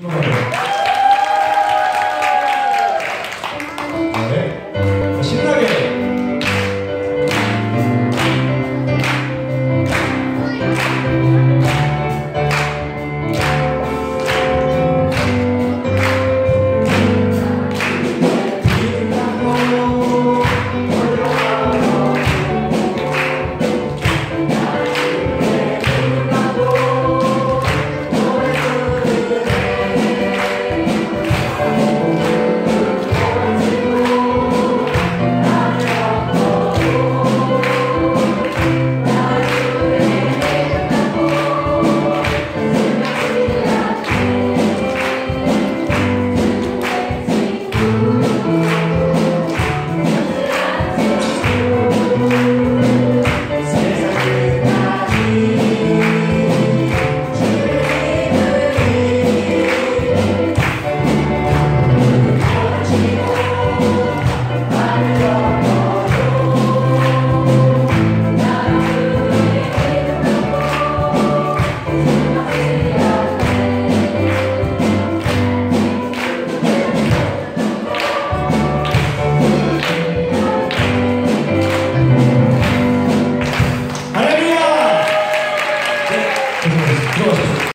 Lord.